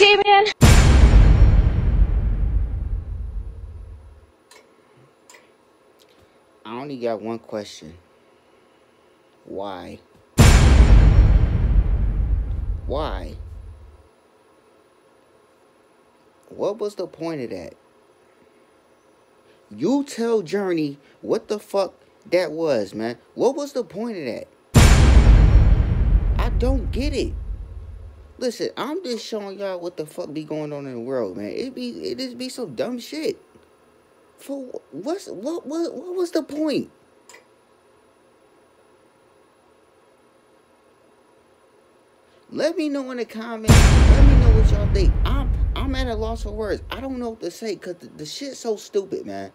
I only got one question. Why? Why? What was the point of that? You tell Journey what the fuck that was, man. What was the point of that? I don't get it. Listen, I'm just showing y'all what the fuck be going on in the world, man. It be it just be some dumb shit. For what's what what what was the point? Let me know in the comments. Let me know what y'all think. I'm I'm at a loss for words. I don't know what to say because the, the shit's so stupid, man.